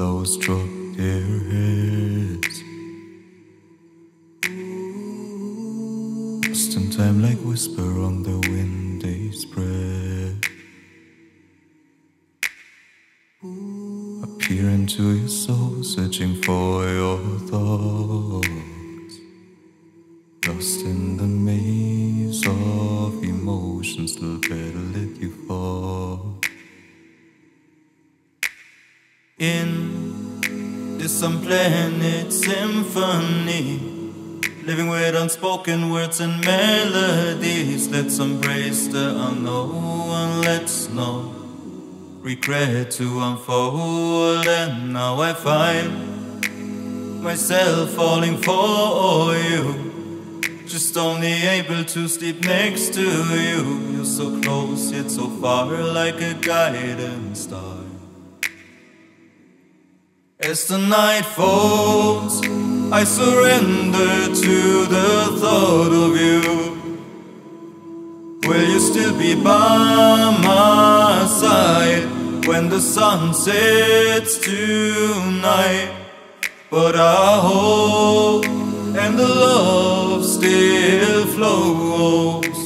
Flowers drop their heads. Lost in time, like whisper on the wind, they spread. Appear into your soul, searching for your thoughts. Lost in the maze of emotions, still better let you fall. In this unplanned symphony, living with unspoken words and melodies, let's embrace the unknown, let's know regret to unfold. And now I find myself falling for you. Just only able to sleep next to you. You're so close yet so far, like a guiding star. As the night falls, I surrender to the thought of you. Will you still be by my side when the sun sets tonight? But I hope and the love still flows.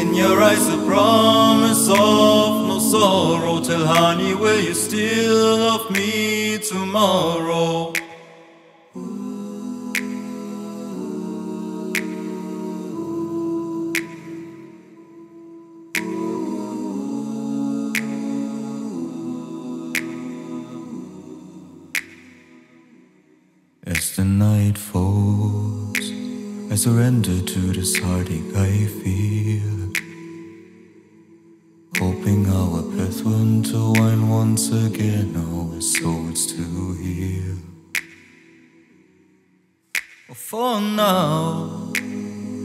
In your eyes, a promise of sorrow. Tell honey, will you still love me tomorrow? As the night falls, I surrender to this heartache I feel. Will intertwine once again, oh, our souls to heal. For now,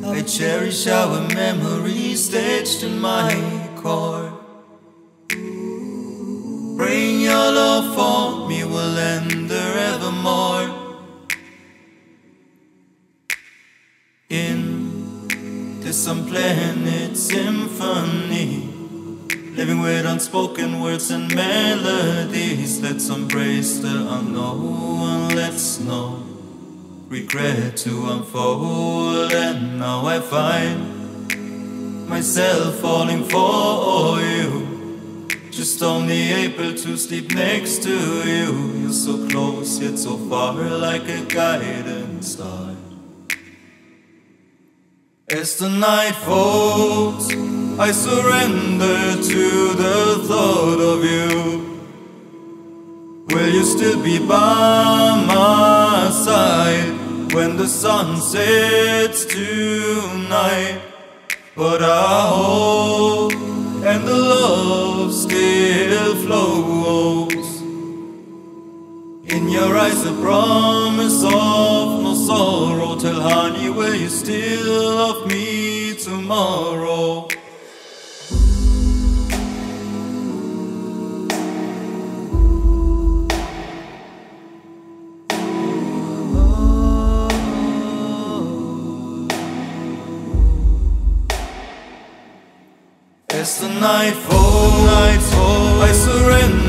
I cherish our memories stitched in my core. Bring your love for me, will endure evermore. In this unplanned symphony, living with unspoken words and melodies, let's embrace the unknown, let's know regret to unfold. And now I find myself falling for you. Just only able to sleep next to you. You're so close yet so far, like a guiding star. As the night falls, I surrender to the thought of you. Will you still be by my side when the sun sets tonight? But I hope and the love still flows. In your eyes, a promise of no sorrow. Tell honey, will you still love me tomorrow? As the night falls, night falls, I surrender